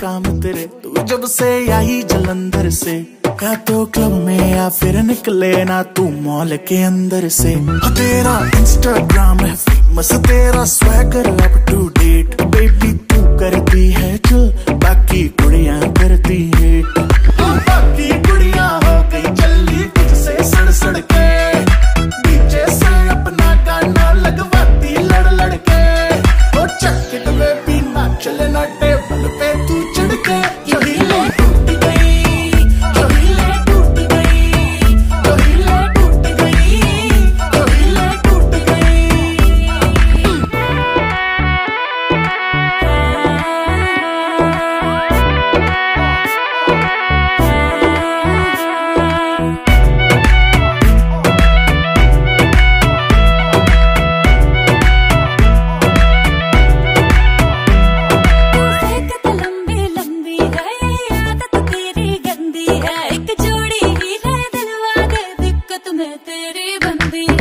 काम तेरे तू जब से आई जलंधर से। या तो क्लब में या फिर निकले ना तू मॉल के अंदर से। तेरा इंस्टाग्राम है फ़ेमस तेरा स्वैगर तेरी बंदी